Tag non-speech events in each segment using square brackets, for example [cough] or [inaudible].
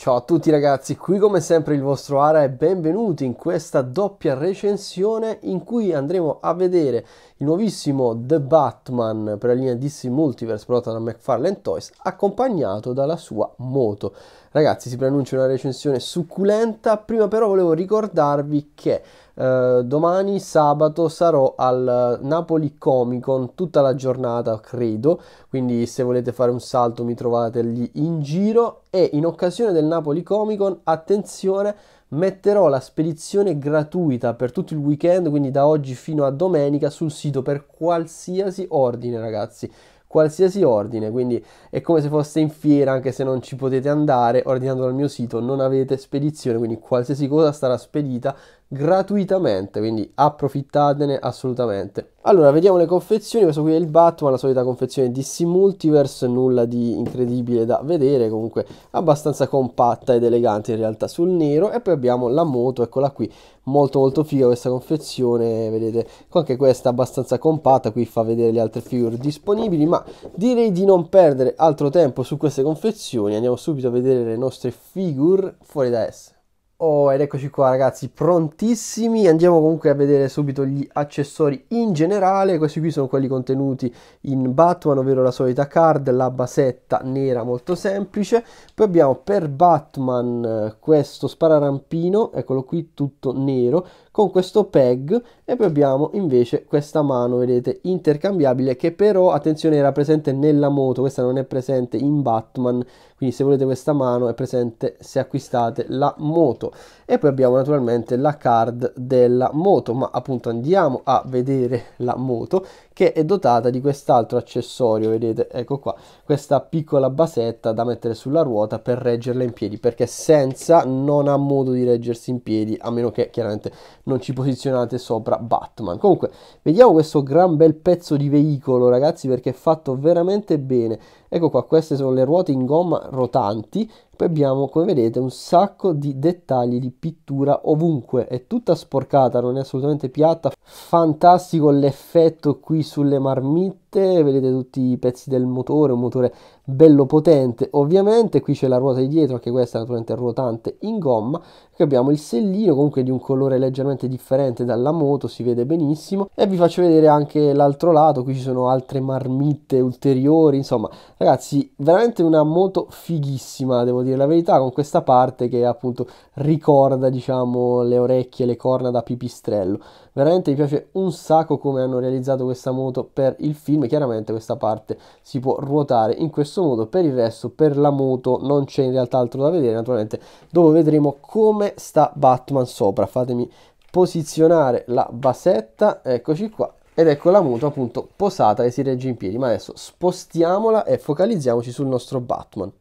Ciao a tutti ragazzi, qui come sempre il vostro Ara e benvenuti in questa doppia recensione in cui andremo a vedere il nuovissimo The Batman per la linea DC Multiverse prodotta da McFarlane Toys accompagnato dalla sua moto. Ragazzi si preannuncia una recensione succulenta, prima però volevo ricordarvi che eh, domani sabato sarò al Napoli Comic Con tutta la giornata, credo. Quindi, se volete fare un salto, mi trovate lì in giro. E in occasione del Napoli Comic Con, attenzione, metterò la spedizione gratuita per tutto il weekend, quindi da oggi fino a domenica, sul sito per qualsiasi ordine, ragazzi qualsiasi ordine, quindi è come se foste in fiera anche se non ci potete andare ordinando dal mio sito, non avete spedizione, quindi qualsiasi cosa sarà spedita gratuitamente, quindi approfittatene assolutamente. Allora, vediamo le confezioni, questo qui è il Batman, la solita confezione DC Multiverse, nulla di incredibile da vedere, comunque abbastanza compatta ed elegante in realtà sul nero e poi abbiamo la moto, eccola qui, molto molto figa questa confezione, vedete, anche questa abbastanza compatta, qui fa vedere le altre figure disponibili, ma direi di non perdere altro tempo su queste confezioni, andiamo subito a vedere le nostre figure fuori da esse. Oh, ed eccoci qua ragazzi, prontissimi. Andiamo comunque a vedere subito gli accessori in generale. Questi qui sono quelli contenuti in Batman, ovvero la solita card, la basetta nera molto semplice. Poi abbiamo per Batman eh, questo spararampino, eccolo qui tutto nero, con questo peg. E poi abbiamo invece questa mano, vedete, intercambiabile, che però, attenzione, era presente nella moto. Questa non è presente in Batman quindi se volete questa mano è presente se acquistate la moto e poi abbiamo naturalmente la card della moto ma appunto andiamo a vedere la moto che è dotata di quest'altro accessorio vedete ecco qua questa piccola basetta da mettere sulla ruota per reggerla in piedi perché senza non ha modo di reggersi in piedi a meno che chiaramente non ci posizionate sopra Batman. Comunque vediamo questo gran bel pezzo di veicolo ragazzi perché è fatto veramente bene. Ecco qua, queste sono le ruote in gomma rotanti, poi abbiamo come vedete un sacco di dettagli di pittura ovunque, è tutta sporcata, non è assolutamente piatta, fantastico l'effetto qui sulle marmitte, vedete tutti i pezzi del motore, un motore bello potente. Ovviamente, qui c'è la ruota di dietro, anche questa naturalmente ruotante in gomma, qui abbiamo il sellino comunque di un colore leggermente differente dalla moto, si vede benissimo, e vi faccio vedere anche l'altro lato, qui ci sono altre marmitte ulteriori, insomma ragazzi veramente una moto fighissima devo dire la verità con questa parte che appunto ricorda diciamo le orecchie, le corna da pipistrello, veramente mi piace un sacco come hanno realizzato questa moto per il film, chiaramente questa parte si può ruotare in questo questo modo. Per il resto per la moto non c'è in realtà altro da vedere. Naturalmente dopo vedremo come sta Batman sopra. Fatemi posizionare la basetta. Eccoci qua. Ed ecco la moto appunto posata e si regge in piedi. Ma adesso spostiamola e focalizziamoci sul nostro Batman.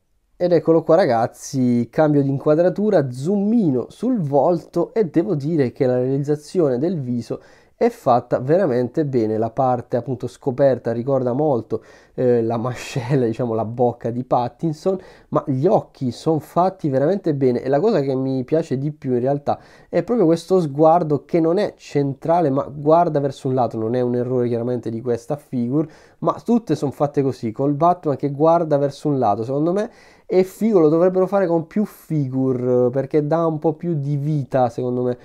Ed eccolo qua ragazzi, cambio di inquadratura, zoomino sul volto e devo dire che la realizzazione del viso è fatta veramente bene la parte appunto scoperta ricorda molto eh, la mascella [laughs] diciamo la bocca di Pattinson ma gli occhi sono fatti veramente bene e la cosa che mi piace di più in realtà è proprio questo sguardo che non è centrale ma guarda verso un lato non è un errore chiaramente di questa figure ma tutte sono fatte così col Batman che guarda verso un lato secondo me è figo lo dovrebbero fare con più figure perché dà un po' più di vita secondo me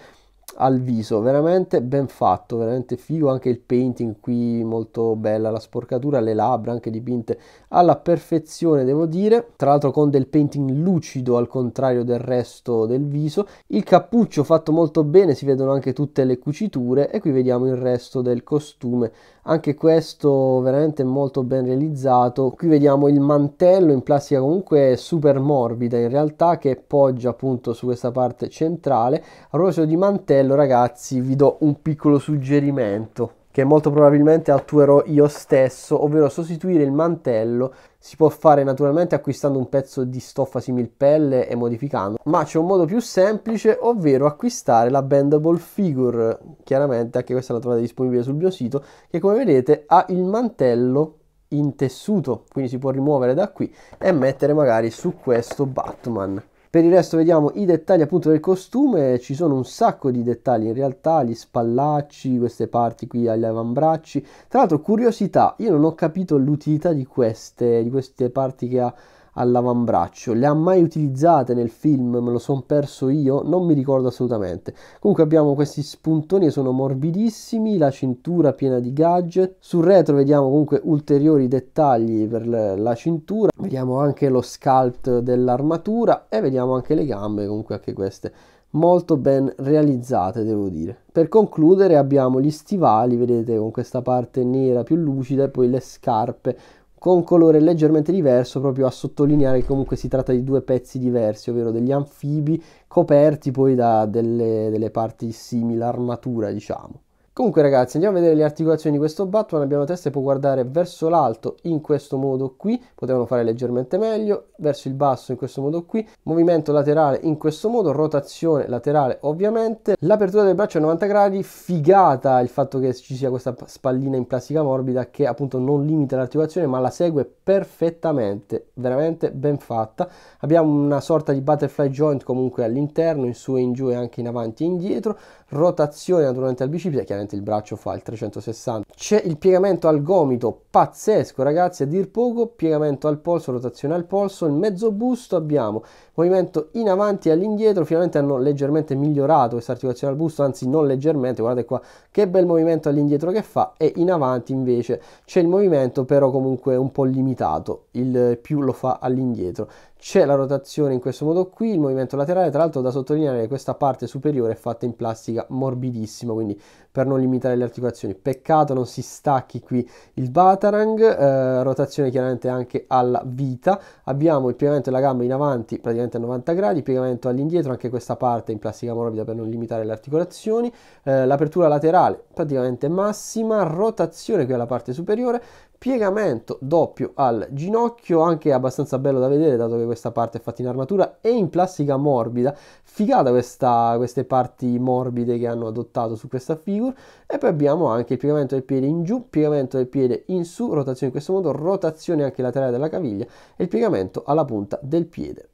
al viso, veramente ben fatto, veramente figo, anche il painting qui molto bella, la sporcatura, le labbra anche dipinte alla perfezione devo dire, tra l'altro con del painting lucido al contrario del resto del viso, il cappuccio fatto molto bene, si vedono anche tutte le cuciture e qui vediamo il resto del costume, anche questo veramente molto ben realizzato, qui vediamo il mantello in plastica comunque super morbida in realtà che poggia appunto su questa parte centrale, a proposito di mantello bello ragazzi vi do un piccolo suggerimento che molto probabilmente attuerò io stesso, ovvero sostituire il mantello si può fare naturalmente acquistando un pezzo di stoffa similpelle e modificando, ma c'è un modo più semplice, ovvero acquistare la bendable figure, chiaramente anche questa la trovate disponibile sul mio sito, che come vedete ha il mantello in tessuto, quindi si può rimuovere da qui e mettere magari su questo Batman. Per il resto vediamo i dettagli appunto del costume, ci sono un sacco di dettagli in realtà, gli spallacci, queste parti qui agli avambracci. Tra l'altro curiosità, io non ho capito l'utilità di queste, di queste parti che ha all'avambraccio. Le ha mai utilizzate nel film? Me lo sono perso io? Non mi ricordo assolutamente. Comunque abbiamo questi spuntoni che sono morbidissimi, la cintura piena di gadget. Sul retro vediamo comunque ulteriori dettagli per la cintura. Vediamo anche lo sculpt dell'armatura e vediamo anche le gambe, comunque anche queste molto ben realizzate devo dire per concludere abbiamo gli stivali vedete con questa parte nera più lucida e poi le scarpe con colore leggermente diverso proprio a sottolineare che comunque si tratta di due pezzi diversi, ovvero degli anfibi coperti poi da delle, delle parti simili armatura diciamo. Comunque ragazzi andiamo a vedere le articolazioni di questo Batman, abbiamo la testa che può guardare verso l'alto in questo modo qui, potevano fare leggermente meglio, verso il basso in questo modo qui, movimento laterale in questo modo, rotazione laterale ovviamente, l'apertura del braccio a 90 gradi, figata il fatto che ci sia questa spallina in plastica morbida che appunto non limita l'articolazione ma la segue perfettamente, veramente ben fatta, abbiamo una sorta di butterfly joint comunque all'interno, in su e in giù e anche in avanti e indietro, rotazione naturalmente al bicipite, chiaramente il braccio fa il 360. C'è il piegamento al gomito, pazzesco ragazzi, a dir poco, piegamento al polso, rotazione al polso, il mezzo busto abbiamo movimento in avanti e all'indietro, finalmente hanno leggermente migliorato questa articolazione al busto, anzi non leggermente, guardate qua che bel movimento all'indietro che fa e in avanti invece c'è il movimento però comunque un po' limitato, il più lo fa all'indietro. C'è la rotazione in questo modo qui, il movimento laterale, tra l'altro da sottolineare che questa parte superiore è fatta in plastica morbidissima, quindi per non limitare le articolazioni. Peccato non si stacchi qui il Batarang, eh, rotazione chiaramente anche alla vita. Abbiamo il piegamento della gamba in avanti praticamente a 90 gradi, piegamento all'indietro, anche questa parte in plastica morbida per non limitare le articolazioni. Eh, l'apertura laterale praticamente massima, rotazione qui alla parte superiore, piegamento doppio al ginocchio, anche abbastanza bello da vedere dato che questa parte è fatta in armatura e in plastica morbida, figata questa, queste parti morbide che hanno adottato su questa figure e poi abbiamo anche il piegamento del piede in giù, piegamento del piede in su, rotazione in questo modo, rotazione anche laterale della caviglia e il piegamento alla punta del piede.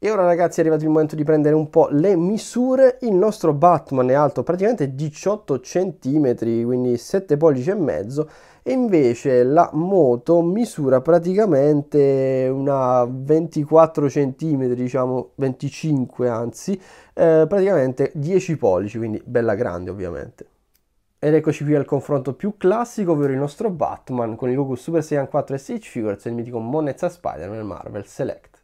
E ora ragazzi è arrivato il momento di prendere un po' le misure, il nostro Batman è alto praticamente 18 cm, quindi 7 pollici e mezzo e invece la moto misura praticamente una 24 cm, diciamo 25 anzi, eh, praticamente 10 pollici, quindi bella grande ovviamente. Ed eccoci qui al confronto più classico, ovvero il nostro Batman con il Goku Super Saiyan 4 SH Figures e il mitico Monezza Spider-Man Marvel Select.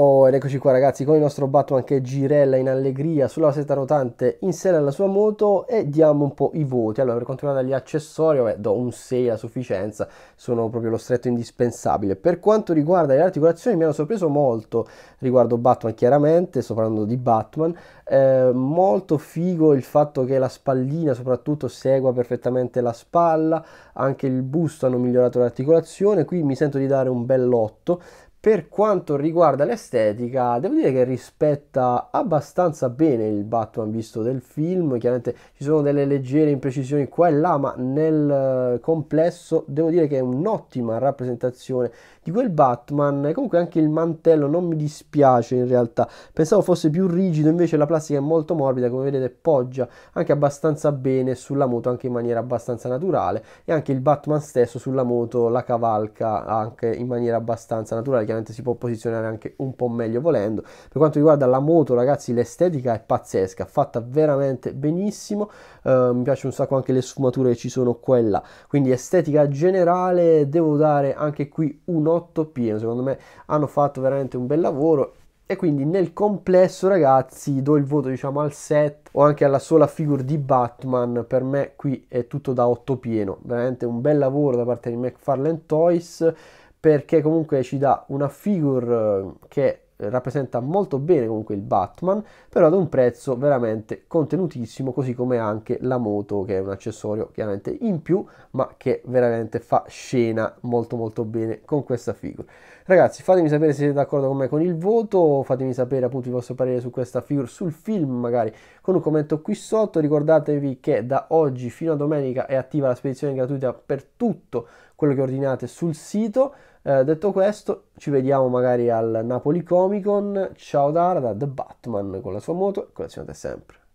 Oh, ed eccoci qua ragazzi con il nostro Batman che girella in allegria sulla setta rotante in sella alla sua moto e diamo un po' i voti. Allora, per quanto riguarda gli accessori, vabbè, do un 6 a sufficienza, sono proprio lo stretto indispensabile. Per quanto riguarda le articolazioni mi hanno sorpreso molto riguardo Batman chiaramente, sto parlando di Batman, eh, molto figo il fatto che la spallina soprattutto segua perfettamente la spalla, anche il busto hanno migliorato l'articolazione, qui mi sento di dare un bell'otto per quanto riguarda l'estetica, devo dire che rispetta abbastanza bene il Batman visto del film. Chiaramente ci sono delle leggere imprecisioni qua e là, ma nel eh, complesso devo dire che è un'ottima rappresentazione di quel Batman. Comunque anche il mantello non mi dispiace in realtà. Pensavo fosse più rigido, invece la plastica è molto morbida, come vedete poggia anche abbastanza bene sulla moto, anche in maniera abbastanza naturale. E anche il Batman stesso sulla moto la cavalca anche in maniera abbastanza naturale chiaramente si può posizionare anche un po' meglio volendo. Per quanto riguarda la moto, ragazzi, l'estetica è pazzesca, fatta veramente benissimo. Uh, mi piace un sacco anche le sfumature che ci sono qua e là. Quindi estetica generale devo dare anche qui un 8 pieno. Secondo me hanno fatto veramente un bel lavoro e quindi nel complesso ragazzi do il voto diciamo al set o anche alla sola figure di Batman per me qui è tutto da 8 pieno veramente un bel lavoro da parte di McFarlane Toys perché comunque ci dà una figure eh, che rappresenta molto bene comunque il Batman, però ad un prezzo veramente contenutissimo, così come anche la moto che è un accessorio chiaramente in più, ma che veramente fa scena molto molto bene con questa figure. Ragazzi, fatemi sapere se siete d'accordo con me con il voto, fatemi sapere appunto il vostro parere su questa figure, sul film magari con un commento qui sotto, ricordatevi che da oggi fino a domenica è attiva la spedizione gratuita per tutto quello che ordinate sul sito. Eh, detto questo, ci vediamo magari al Napoli Comic Con. Ciao Dara da The Batman con la sua moto collezionate sempre.